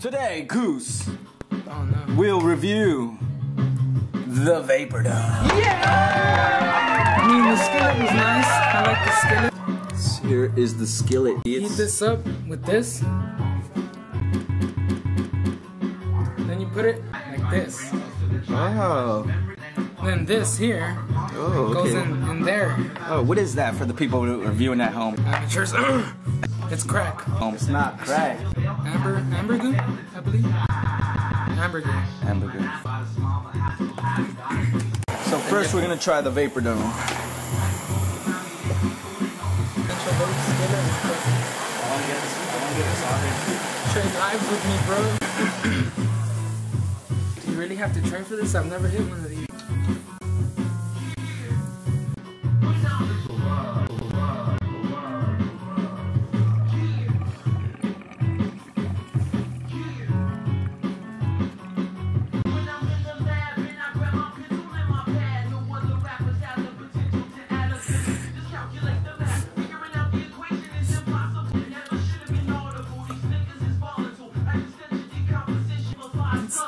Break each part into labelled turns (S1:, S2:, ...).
S1: Today, Goos
S2: Oh no.
S1: will review the Vapor Dome. Yeah!
S2: I mean, the skillet was nice. I like the skillet.
S1: Here is the skillet.
S2: Heat this up with this. Then you put it like this.
S1: oh,
S2: Then this here
S1: oh,
S2: goes in, in there.
S1: Oh, what is that for the people who are viewing at home?
S2: Amateurs. it's crack.
S1: Um, it's not crack.
S2: Amber, amber goo, I believe. Amber goo.
S1: Hamburger. So first, we're gonna try the Vapor Dome.
S2: Trade live with me, bro. Do you really have to train for this? I've never hit one of these.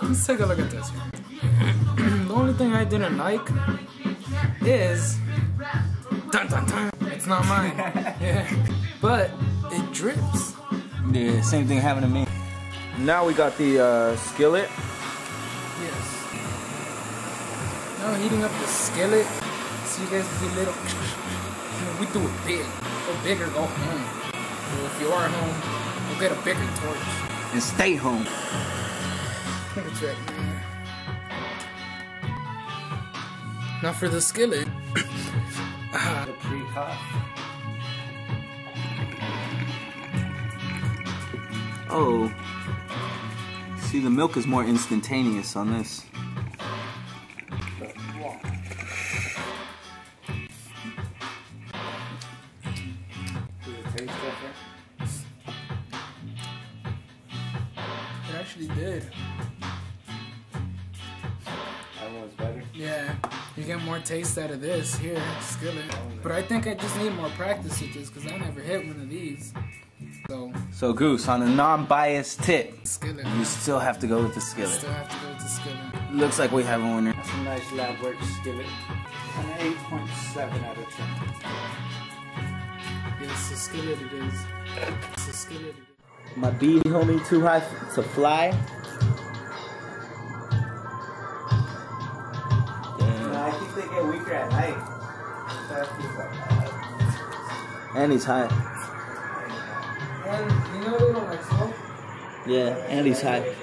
S2: Let's, let's take a look at this. the only thing I didn't like is dun dun dun. It's not mine. yeah, but it drips.
S1: Yeah, same thing happened to me. Now we got the uh, skillet.
S2: Yes. Now heating up the skillet. So you guys can be little. We do it big. Go bigger, go home. Or if you are home, go get a bigger torch.
S1: And stay home.
S2: That's right, man. Now for the skillet. Ah,
S1: Oh. See, the milk is more instantaneous on this.
S2: it actually did. Yeah, you get more taste out of this here, skillet. But I think I just need more practice with this because I never hit one of these. So,
S1: So, Goos, on a non-biased tip,
S2: skillet.
S1: you still have to go with the skillet.
S2: Still have to go with the skillet.
S1: Looks like we have a winner.
S3: That's a nice lab work skillet. An 8.7 out of 10.
S2: Yes, a skillet it is. It's a skillet it is.
S1: My beady homie too high to fly.
S3: I think they get weaker at night.
S1: And he's high.
S2: And you know they don't like smoke?
S1: Yeah, and he's high.